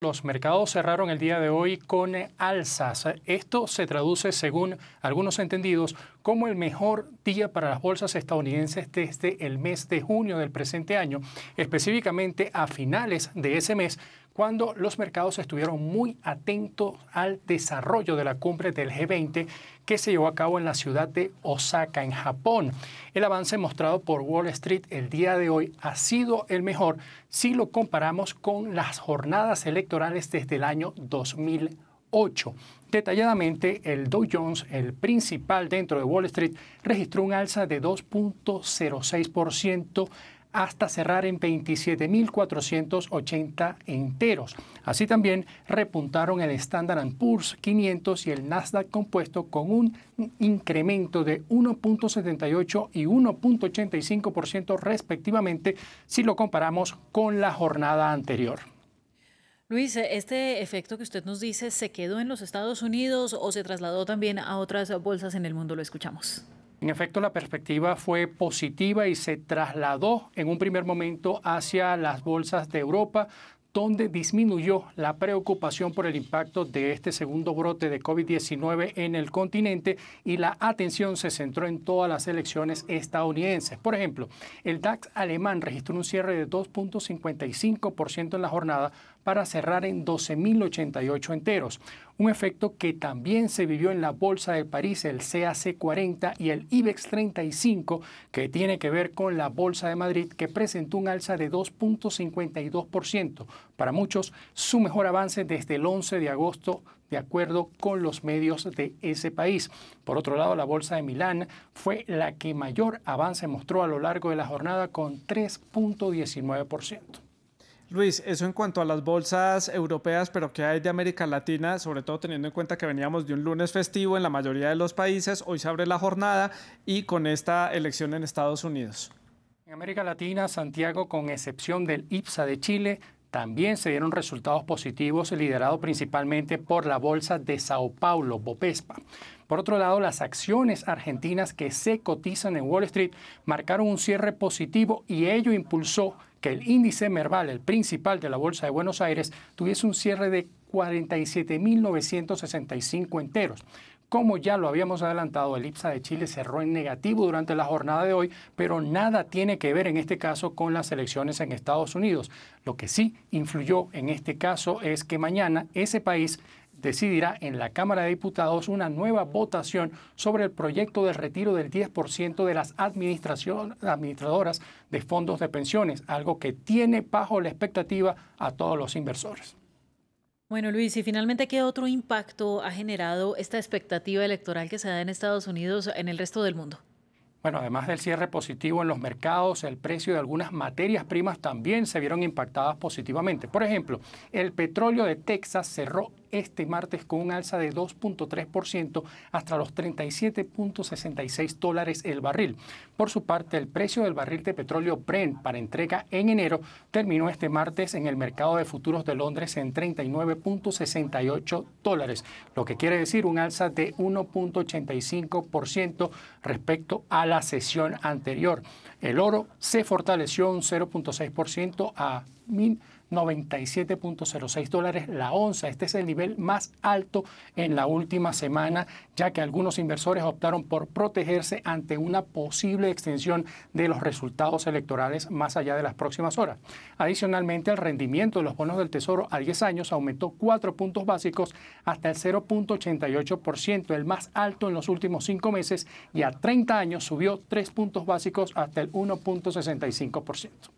Los mercados cerraron el día de hoy con alzas. Esto se traduce, según algunos entendidos, como el mejor día para las bolsas estadounidenses desde el mes de junio del presente año, específicamente a finales de ese mes, cuando los mercados estuvieron muy atentos al desarrollo de la cumbre del G20 que se llevó a cabo en la ciudad de Osaka, en Japón. El avance mostrado por Wall Street el día de hoy ha sido el mejor si lo comparamos con las jornadas electorales desde el año 2008. Detalladamente, el Dow Jones, el principal dentro de Wall Street, registró un alza de 2.06% hasta cerrar en 27.480 enteros. Así también repuntaron el Standard Poor's 500 y el Nasdaq compuesto con un incremento de 1.78 y 1.85% respectivamente si lo comparamos con la jornada anterior. Luis, ¿este efecto que usted nos dice se quedó en los Estados Unidos o se trasladó también a otras bolsas en el mundo? Lo escuchamos. En efecto, la perspectiva fue positiva y se trasladó en un primer momento hacia las bolsas de Europa, donde disminuyó la preocupación por el impacto de este segundo brote de COVID-19 en el continente y la atención se centró en todas las elecciones estadounidenses. Por ejemplo, el DAX alemán registró un cierre de 2.55% en la jornada para cerrar en 12.088 enteros, un efecto que también se vivió en la Bolsa de París, el CAC 40 y el IBEX 35, que tiene que ver con la Bolsa de Madrid, que presentó un alza de 2.52%. Para muchos, su mejor avance desde el 11 de agosto de acuerdo con los medios de ese país. Por otro lado, la Bolsa de Milán fue la que mayor avance mostró a lo largo de la jornada con 3.19%. Luis, eso en cuanto a las bolsas europeas, pero ¿qué hay de América Latina? Sobre todo teniendo en cuenta que veníamos de un lunes festivo en la mayoría de los países, hoy se abre la jornada y con esta elección en Estados Unidos. En América Latina, Santiago, con excepción del IPSA de Chile, también se dieron resultados positivos, liderados principalmente por la bolsa de Sao Paulo, Bopespa. Por otro lado, las acciones argentinas que se cotizan en Wall Street marcaron un cierre positivo y ello impulsó que el índice Merval, el principal de la Bolsa de Buenos Aires, tuviese un cierre de 47.965 enteros. Como ya lo habíamos adelantado, el IPSA de Chile cerró en negativo durante la jornada de hoy, pero nada tiene que ver en este caso con las elecciones en Estados Unidos. Lo que sí influyó en este caso es que mañana ese país decidirá en la Cámara de Diputados una nueva votación sobre el proyecto de retiro del 10% de las administradoras de fondos de pensiones, algo que tiene bajo la expectativa a todos los inversores. Bueno, Luis, y finalmente, ¿qué otro impacto ha generado esta expectativa electoral que se da en Estados Unidos en el resto del mundo? Bueno, además del cierre positivo en los mercados, el precio de algunas materias primas también se vieron impactadas positivamente. Por ejemplo, el petróleo de Texas cerró este martes con un alza de 2.3% hasta los 37.66 dólares el barril. Por su parte, el precio del barril de petróleo Brent para entrega en enero terminó este martes en el mercado de futuros de Londres en 39.68 dólares, lo que quiere decir un alza de 1.85% respecto a la sesión anterior. El oro se fortaleció un 0.6% a 97.06 dólares la onza. Este es el nivel más alto en la última semana, ya que algunos inversores optaron por protegerse ante una posible extensión de los resultados electorales más allá de las próximas horas. Adicionalmente, el rendimiento de los bonos del Tesoro a 10 años aumentó 4 puntos básicos hasta el 0.88%, el más alto en los últimos 5 meses, y a 30 años subió 3 puntos básicos hasta el 1.65%.